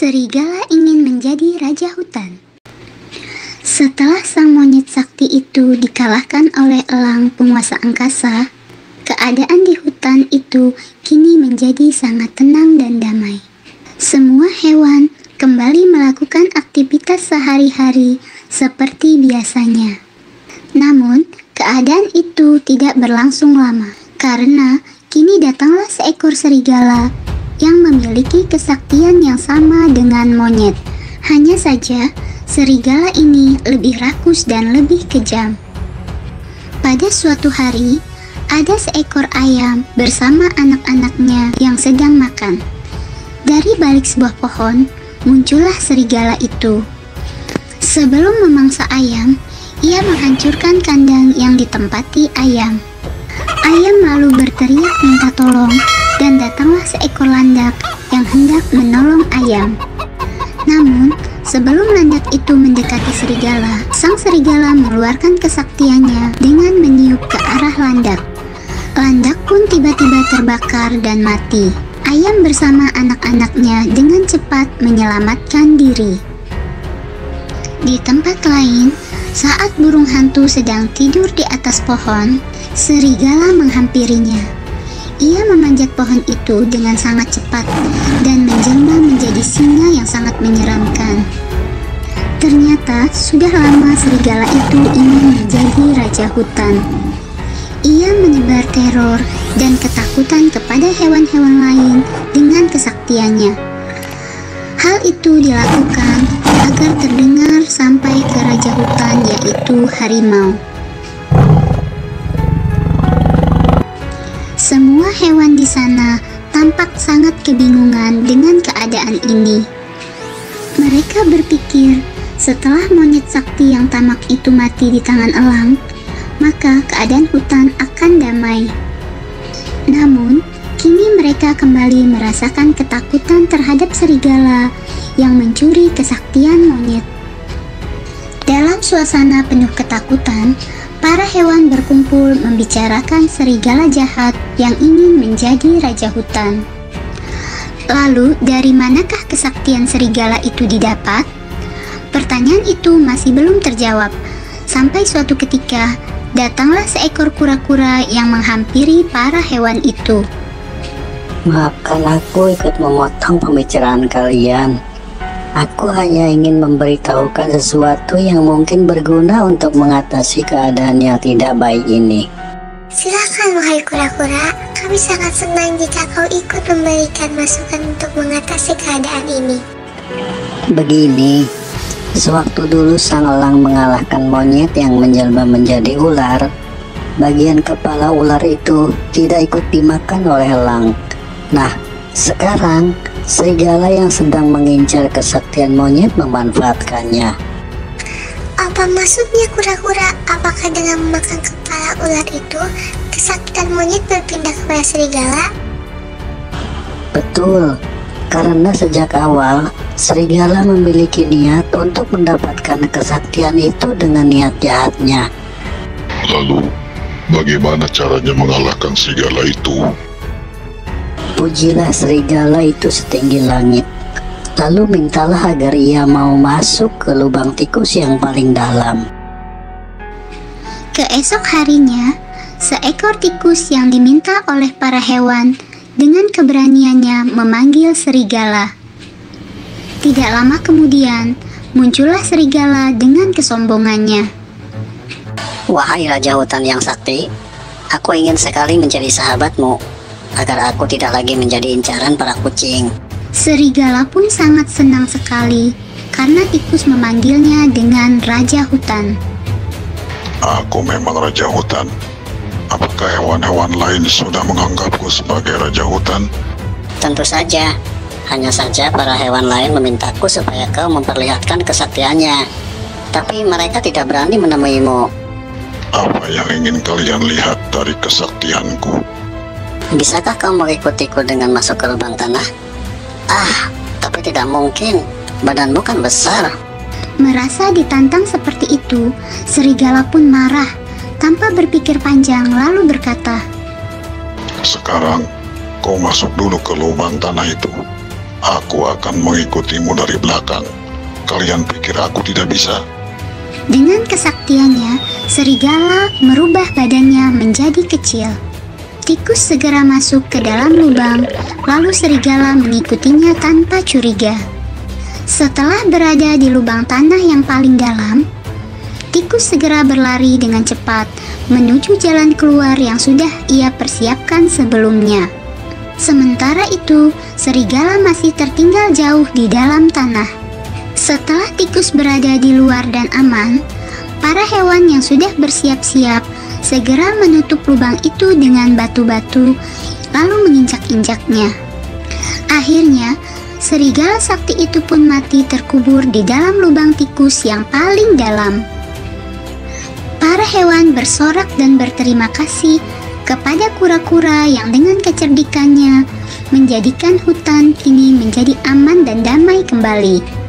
Serigala ingin menjadi raja hutan. Setelah sang monyet sakti itu dikalahkan oleh elang penguasa angkasa, keadaan di hutan itu kini menjadi sangat tenang dan damai. Semua hewan kembali melakukan aktivitas sehari-hari seperti biasanya. Namun, keadaan itu tidak berlangsung lama karena kini datanglah seekor serigala yang memiliki kesaktian yang sama dengan monyet. Hanya saja, serigala ini lebih rakus dan lebih kejam. Pada suatu hari, ada seekor ayam bersama anak-anaknya yang sedang makan. Dari balik sebuah pohon, muncullah serigala itu. Sebelum memangsa ayam, ia menghancurkan kandang yang ditempati ayam. Ayam lalu berteriak minta tolong dan datanglah seekor landak yang hendak menolong ayam. Namun, sebelum landak itu mendekati serigala, sang serigala mengeluarkan kesaktiannya dengan meniup ke arah landak. Landak pun tiba-tiba terbakar dan mati. Ayam bersama anak-anaknya dengan cepat menyelamatkan diri. Di tempat lain, saat burung hantu sedang tidur di atas pohon, serigala menghampirinya. Ia memanjat pohon itu dengan sangat cepat dan menjelma menjadi singa yang sangat menyeramkan. Ternyata sudah lama serigala itu ingin menjadi raja hutan. Ia menyebar teror dan ketakutan kepada hewan-hewan lain dengan kesaktiannya. Hal itu dilakukan agar terdengar sampai ke raja hutan yaitu harimau. Semua hewan di sana tampak sangat kebingungan dengan keadaan ini. Mereka berpikir, setelah monyet sakti yang tamak itu mati di tangan elang, maka keadaan hutan akan damai. Namun, kini mereka kembali merasakan ketakutan terhadap serigala yang mencuri kesaktian monyet. Dalam suasana penuh ketakutan, Para hewan berkumpul membicarakan serigala jahat yang ingin menjadi raja hutan. Lalu, dari manakah kesaktian serigala itu didapat? Pertanyaan itu masih belum terjawab. Sampai suatu ketika, datanglah seekor kura-kura yang menghampiri para hewan itu. Maafkan aku ikut memotong pembicaraan kalian. Aku hanya ingin memberitahukan sesuatu yang mungkin berguna untuk mengatasi keadaan yang tidak baik ini. Silakan wahai kura-kura, kami sangat senang jika kau ikut memberikan masukan untuk mengatasi keadaan ini. Begini, sewaktu dulu sang elang mengalahkan monyet yang menjelma menjadi ular, bagian kepala ular itu tidak ikut dimakan oleh elang. Nah, sekarang serigala yang sedang mengincar kesaktian monyet memanfaatkannya. Apa maksudnya kura-kura? Apakah dengan memakan kepala ular itu, kesaktian monyet berpindah kepada serigala? Betul, karena sejak awal serigala memiliki niat untuk mendapatkan kesaktian itu dengan niat jahatnya. Lalu, bagaimana caranya mengalahkan serigala itu? Pujilah serigala itu setinggi langit. Lalu mintalah agar ia mau masuk ke lubang tikus yang paling dalam. Keesok harinya, seekor tikus yang diminta oleh para hewan dengan keberaniannya memanggil serigala. Tidak lama kemudian, muncullah serigala dengan kesombongannya. Wahai Raja Hutan yang sakti, aku ingin sekali menjadi sahabatmu agar aku tidak lagi menjadi incaran para kucing. Serigala pun sangat senang sekali karena tikus memanggilnya dengan Raja Hutan. Aku memang Raja Hutan. Apakah hewan-hewan lain sudah menganggapku sebagai Raja Hutan? Tentu saja. Hanya saja para hewan lain memintaku supaya kau memperlihatkan kesaktiannya. Tapi mereka tidak berani menemuimu. Apa yang ingin kalian lihat dari kesaktianku? Bisakah kau mengikutiku dengan masuk ke lubang tanah? Ah, tapi tidak mungkin. Badanmu kan besar. Merasa ditantang seperti itu, serigala pun marah. Tanpa berpikir panjang, lalu berkata, Sekarang, kau masuk dulu ke lubang tanah itu. Aku akan mengikutimu dari belakang. Kalian pikir aku tidak bisa? Dengan kesaktiannya, serigala merubah badannya menjadi kecil. Tikus segera masuk ke dalam lubang, lalu serigala mengikutinya tanpa curiga. Setelah berada di lubang tanah yang paling dalam, tikus segera berlari dengan cepat menuju jalan keluar yang sudah ia persiapkan sebelumnya. Sementara itu, serigala masih tertinggal jauh di dalam tanah. Setelah tikus berada di luar dan aman, para hewan yang sudah bersiap-siap segera menutup lubang itu dengan batu-batu, lalu menginjak-injaknya. Akhirnya, serigala sakti itu pun mati terkubur di dalam lubang tikus yang paling dalam. Para hewan bersorak dan berterima kasih kepada kura-kura yang dengan kecerdikannya menjadikan hutan kini menjadi aman dan damai kembali.